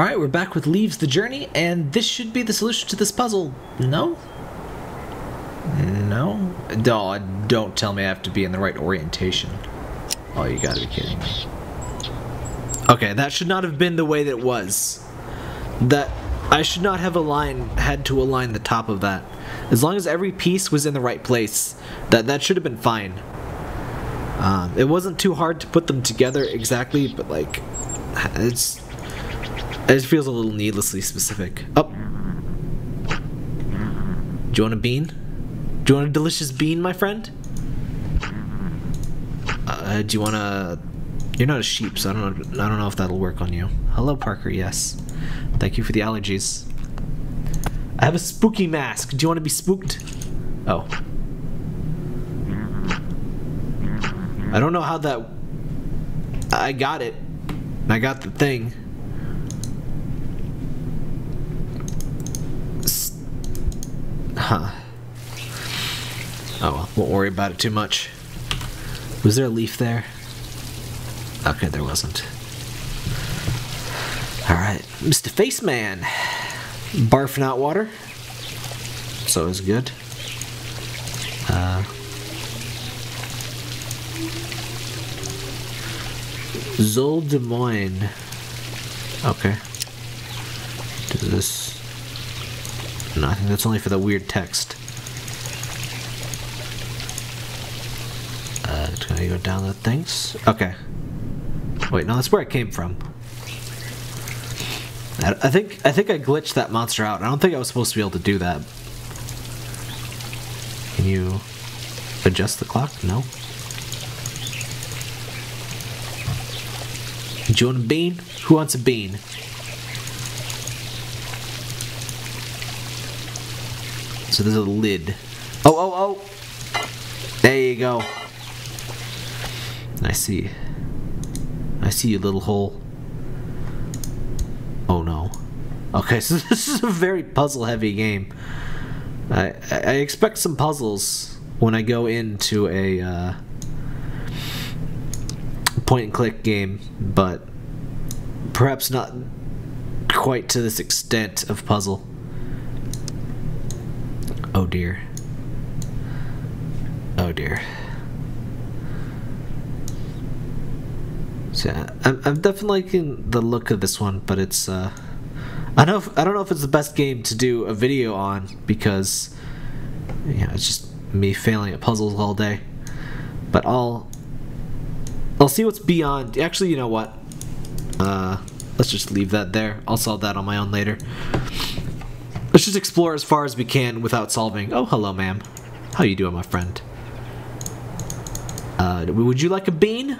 Alright, we're back with Leaves the Journey, and this should be the solution to this puzzle. No? No? Oh, don't tell me I have to be in the right orientation. Oh, you gotta be kidding me. Okay, that should not have been the way that it was. That I should not have aligned had to align the top of that. As long as every piece was in the right place, that that should have been fine. Um, it wasn't too hard to put them together exactly, but like, it's it feels a little needlessly specific. Oh, do you want a bean? Do you want a delicious bean, my friend? Uh, do you want a? You're not a sheep, so I don't know. I don't know if that'll work on you. Hello, Parker. Yes. Thank you for the allergies. I have a spooky mask. Do you want to be spooked? Oh. I don't know how that... I got it. I got the thing. Huh. Oh well, won't worry about it too much. Was there a leaf there? Okay, there wasn't. Alright, Mr. Faceman. Barfing out water. So is good. Uh, Zol Des Moines. Okay. Does this... No, I think that's only for the weird text. Uh, it's gonna go down the things. Okay. Wait, no, that's where it came from. I think I think I glitched that monster out. I don't think I was supposed to be able to do that. Can you adjust the clock? No. Do you want a bean? Who wants a bean? So there's a lid. Oh, oh, oh! There you go. I see. I see you, little hole. Oh no. Okay, so this is a very puzzle heavy game. I, I expect some puzzles when I go into a uh, point and click game, but perhaps not quite to this extent of puzzle. Oh dear. Oh dear. So I'm, I'm definitely liking the look of this one, but it's uh, I don't know if, I don't know if it's the best game to do a video on because yeah, it's just me failing at puzzles all day. But I'll I'll see what's beyond. Actually, you know what? Uh, let's just leave that there. I'll solve that on my own later. Let's just explore as far as we can without solving. Oh, hello, ma'am. How you doing, my friend? Uh, would you like a bean?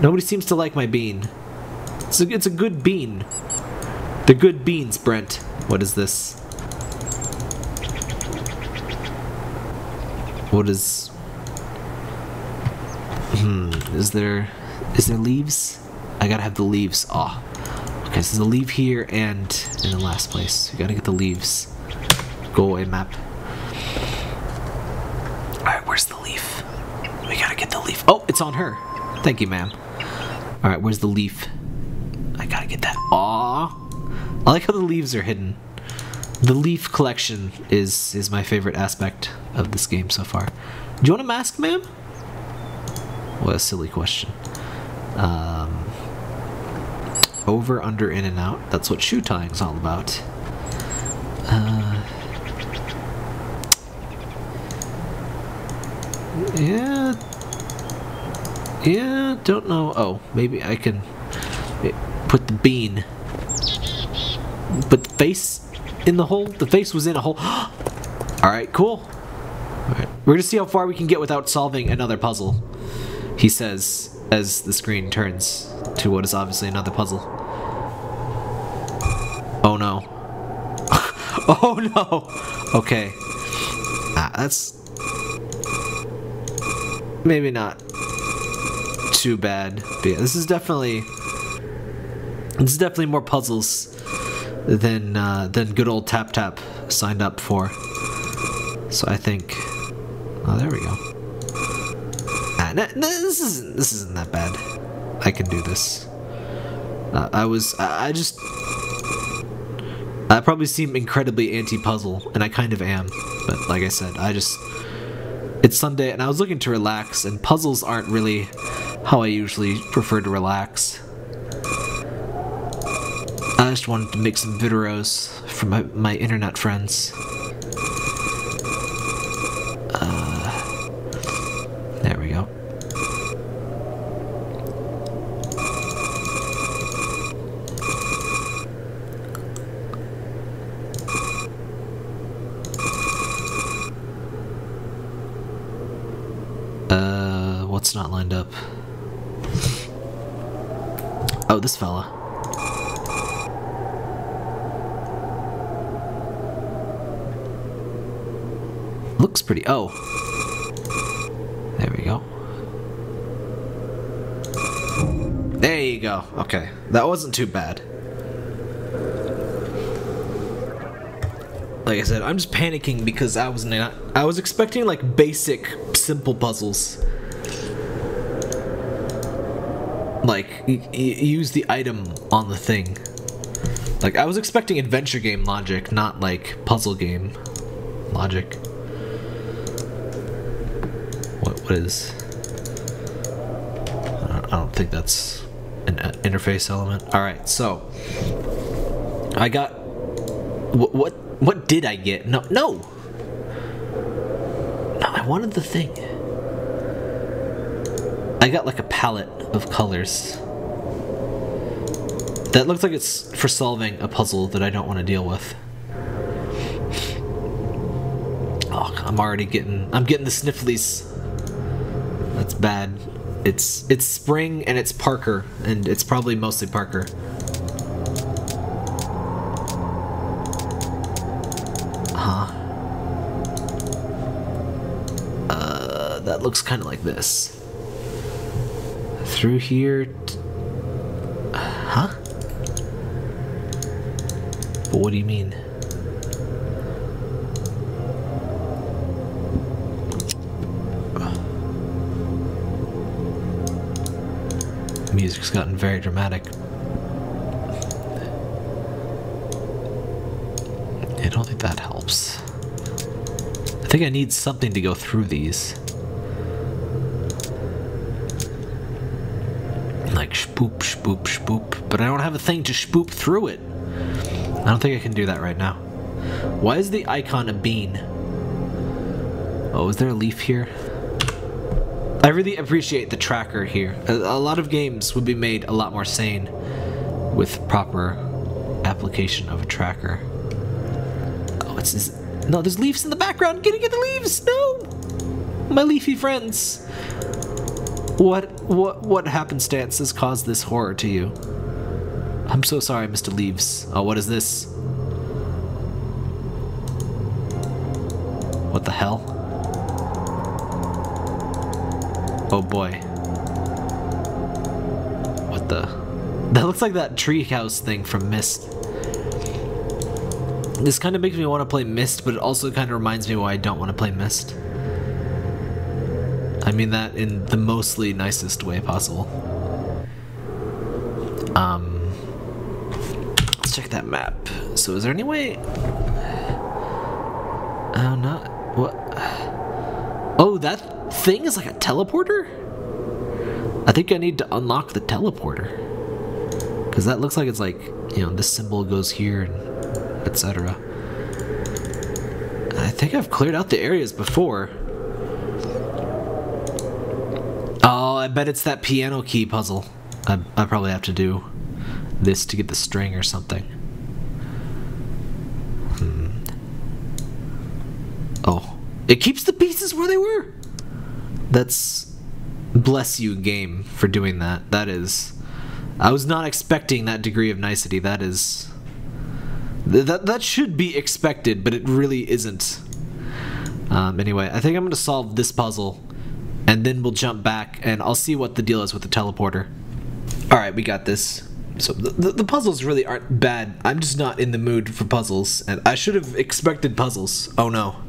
Nobody seems to like my bean. It's a, it's a good bean. They're good beans, Brent. What is this? What is... Hmm, is there... Is there leaves? I gotta have the leaves. Oh. Okay, so there's a leaf here and in the last place. We gotta get the leaves. Go away, map. Alright, where's the leaf? We gotta get the leaf. Oh, it's on her. Thank you, ma'am. Alright, where's the leaf? I gotta get that. Aww. I like how the leaves are hidden. The leaf collection is is my favorite aspect of this game so far. Do you want a mask, ma'am? What a silly question. Um, over, under, in, and out. That's what shoe tying is all about. Uh, yeah. Yeah, don't know. Oh, maybe I can put the bean. Put the face in the hole. The face was in a hole. Alright, cool. Alright, we're gonna see how far we can get without solving another puzzle. He says as the screen turns to what is obviously another puzzle. Oh no. oh no! Okay. Ah, that's... Maybe not too bad. But yeah, this is definitely... This is definitely more puzzles than uh, than good old Tap Tap signed up for. So I think... Oh, there we go. Ah, this isn't this isn't that bad. I can do this. Uh, I was. I just. I probably seem incredibly anti-puzzle, and I kind of am. But like I said, I just. It's Sunday, and I was looking to relax, and puzzles aren't really how I usually prefer to relax. I just wanted to make some videos for my, my internet friends. Uh, there we go. Not lined up? Oh, this fella. Looks pretty. Oh. There we go. There you go. Okay. That wasn't too bad. Like I said, I'm just panicking because I was not. I was expecting like basic, simple puzzles. Like, use the item on the thing. Like, I was expecting adventure game logic, not like puzzle game logic. What what is? I don't, think that's an uh, interface element. All right, so I got what what what did I get? No no. No, I wanted the thing. Got like a palette of colors. That looks like it's for solving a puzzle that I don't want to deal with. Oh, I'm already getting I'm getting the snifflies. That's bad. It's it's spring and it's Parker and it's probably mostly Parker. Huh. Uh that looks kind of like this. Through here Huh? But what do you mean? The Music's gotten very dramatic. I don't think that helps. I think I need something to go through these. Like spoop, spoop, spoop. But I don't have a thing to spoop through it. I don't think I can do that right now. Why is the icon a bean? Oh, is there a leaf here? I really appreciate the tracker here. A, a lot of games would be made a lot more sane with proper application of a tracker. Oh, it's, it's no. There's leaves in the background. Get get the leaves. No, my leafy friends. What what what happenstance has caused this horror to you? I'm so sorry, Mr. Leaves. Oh, what is this? What the hell? Oh boy. What the? That looks like that treehouse thing from Myst. This kind of makes me want to play Myst, but it also kind of reminds me why I don't want to play Myst. I mean that in the mostly nicest way possible. Um, let's check that map. So, is there any way? Oh, not what? Oh, that thing is like a teleporter. I think I need to unlock the teleporter because that looks like it's like you know this symbol goes here and etc. I think I've cleared out the areas before. Oh, I bet it's that piano key puzzle. I, I probably have to do this to get the string or something. Hmm. Oh, it keeps the pieces where they were. That's bless you, game, for doing that. That is. I was not expecting that degree of nicety. That is. That that should be expected, but it really isn't. Um, anyway, I think I'm gonna solve this puzzle, and then we'll jump back, and I'll see what the deal is with the teleporter. All right, we got this. So the, the, puzzles really aren't bad. I'm just not in the mood for puzzles, and I should have expected puzzles. Oh no.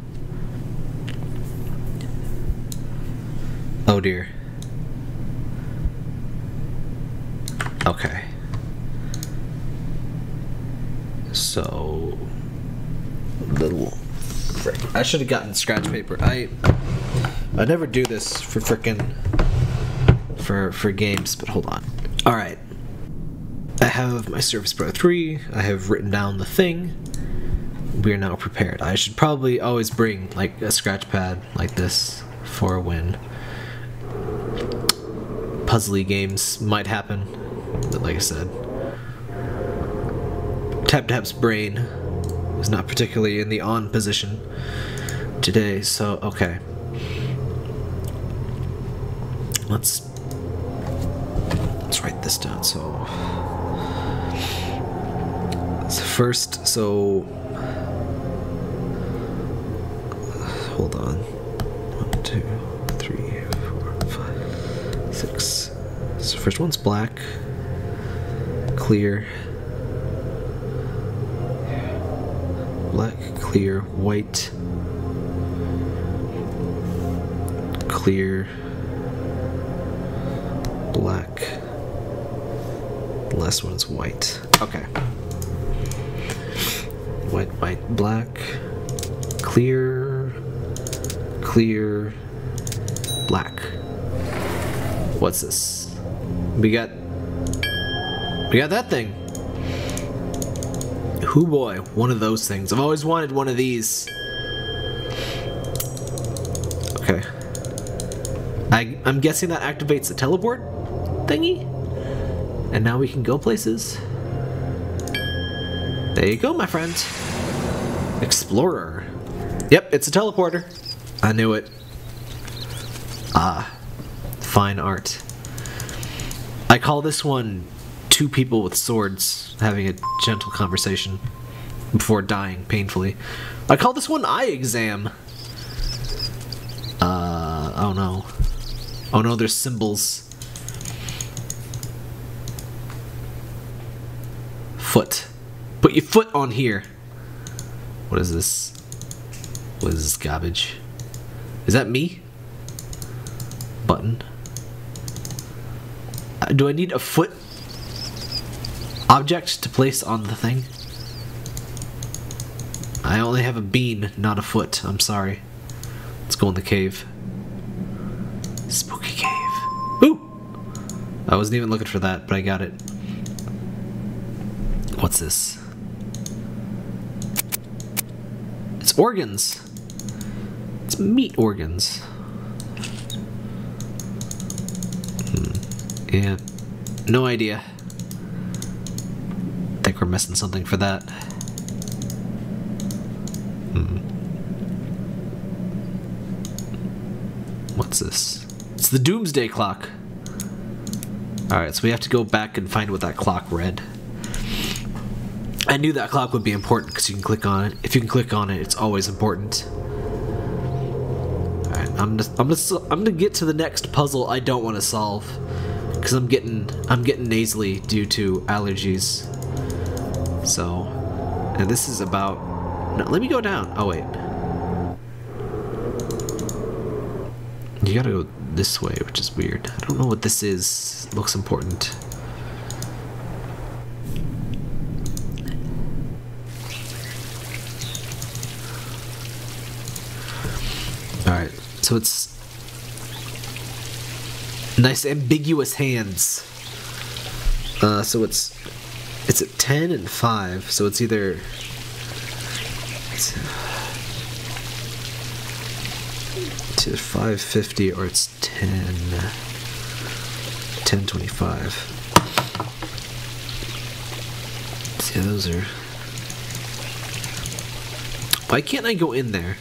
Oh dear. Okay. So little. I should have gotten scratch paper. I I never do this for frickin' for for games, but hold on. All right. I have my Surface Pro 3. I have written down the thing. We are now prepared. I should probably always bring like a scratch pad like this for when puzzly games might happen. But like I said, Tap Tap's brain is not particularly in the on position today, so okay. Let's let's write this down. So, so first, so hold on. One, two, three, four, five, six. So first one's black, clear, black, clear, white, clear, black. The last one's white. Okay. White, white, black, clear, clear, black. What's this? We got we got that thing. Who boy, one of those things. I've always wanted one of these. Okay. I, I'm guessing that activates the teleport thingy? And now we can go places? There you go, my friend. Explorer. Yep, it's a teleporter. I knew it. Ah, fine art. I call this one two people with swords having a gentle conversation before dying painfully. I call this one eye exam. Uh, oh no. Oh no, there's symbols. Foot. Put your foot on here. What is this? What is this garbage? Is that me? Button. Uh, do I need a foot object to place on the thing? I only have a bean, not a foot. I'm sorry. Let's go in the cave. Spooky cave. Ooh! I wasn't even looking for that, but I got it. What's this? It's organs. It's meat organs. Hmm. Yeah. No idea. Think we're missing something for that. Hmm. What's this? It's the doomsday clock. Alright, so we have to go back and find what that clock read. I knew that clock would be important because you can click on it. If you can click on it, it's always important. Alright, I'm just I'm just I'm gonna get to the next puzzle I don't want to solve. Cause I'm getting I'm getting nasally due to allergies. So and this is about no, let me go down. Oh wait. You gotta go this way, which is weird. I don't know what this is. It looks important. Alright, so it's nice ambiguous hands. Uh, so it's it's at 10 and 5, so it's either it's, it's either 550 or it's 10 1025. See, those are Why can't I go in there?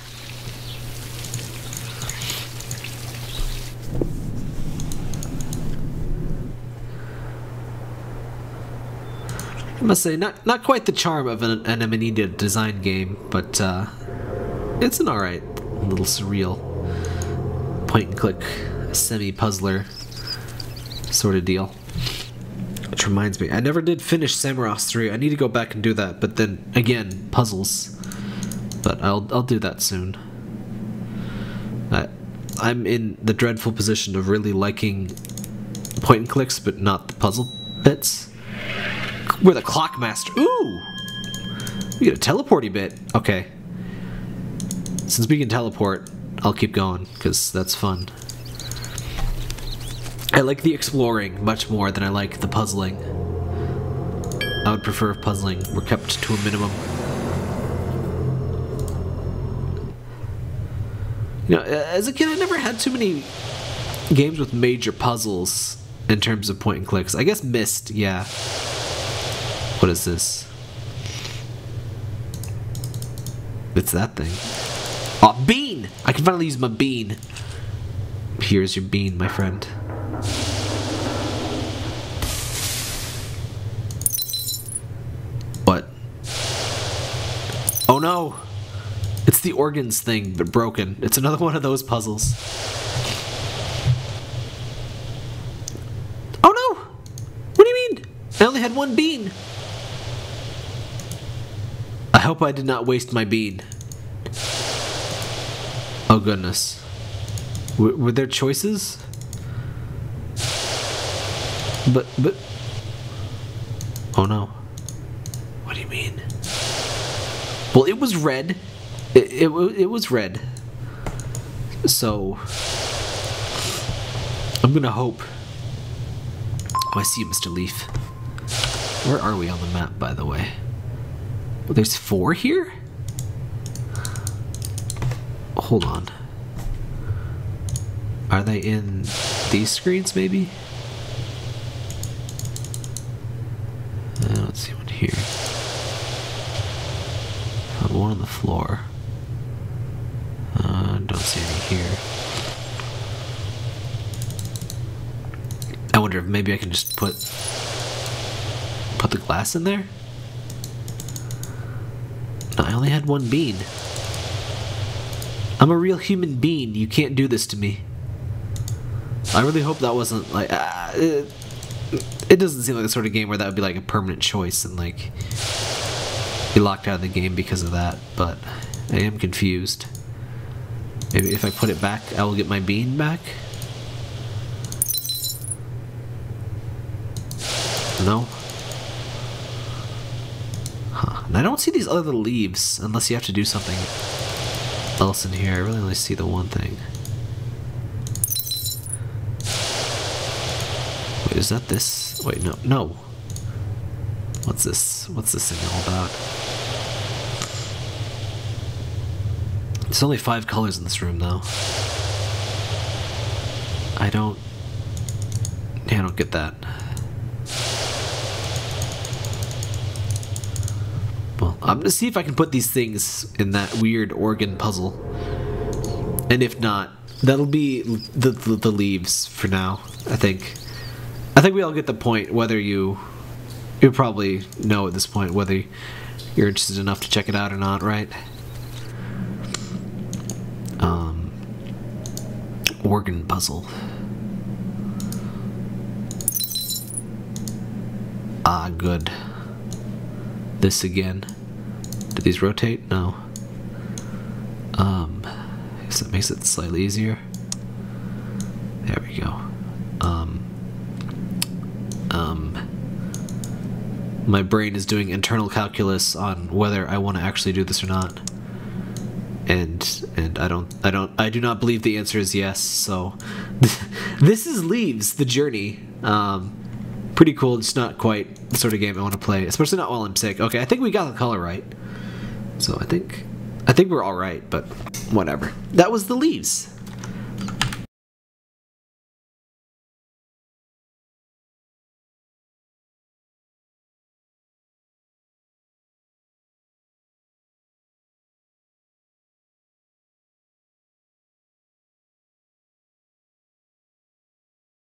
I must say, not not quite the charm of an, an Amanita design game, but uh, it's an alright little surreal point and click semi puzzler sort of deal. Which reminds me, I never did finish Samorost 3. I need to go back and do that, but then again, puzzles. But I'll I'll do that soon. I, I'm in the dreadful position of really liking point and clicks, but not the puzzle bits. We're the clock master. Ooh! We get a teleporty bit. Okay. Since we can teleport, I'll keep going, because that's fun. I like the exploring much more than I like the puzzling. I would prefer if puzzling were kept to a minimum. You know, as a kid, I never had too many games with major puzzles in terms of point and clicks. I guess Myst, yeah. What is this? It's that thing. Oh, bean! I can finally use my bean. Here's your bean, my friend. What? Oh no! It's the organs thing, but broken. It's another one of those puzzles. Oh no! What do you mean? I only had one bean. I hope I did not waste my bean. Oh goodness. W were there choices? But, but... Oh no. What do you mean? Well, it was red. It, it, it was red. So... I'm gonna hope... Oh, I see you, Mr. Leaf. Where are we on the map, by the way? There's four here? Hold on. Are they in these screens, maybe? I don't see one here. Found one on the floor. Uh, don't see any here. I wonder if maybe I can just put put the glass in there? I only had one bean. I'm a real human being. You can't do this to me. I really hope that wasn't like. Uh, it, it doesn't seem like the sort of game where that would be like a permanent choice and like be locked out of the game because of that. But I am confused. Maybe if I put it back, I will get my bean back. No. And I don't see these other leaves unless you have to do something else in here. I really only see the one thing. Wait, is that this? Wait, no, no. What's this? What's this thing all about? There's only five colors in this room, though. I don't... Yeah, I don't get that. I'm gonna see if I can put these things in that weird organ puzzle. And if not, that'll be the, the, the leaves for now, I think. I think we all get the point, whether you... You probably know at this point whether you're interested enough to check it out or not, right? Um, organ puzzle. Ah, good. This again. Do these rotate? No. Um, guess that makes it slightly easier. There we go. Um, um, my brain is doing internal calculus on whether I want to actually do this or not. And and I don't I don't I do not believe the answer is yes. So this is leaves the journey. Um, pretty cool. It's not quite the sort of game I want to play, especially not while I'm sick. Okay, I think we got the color right. So I think I think we're all right, but whatever. That was the leaves.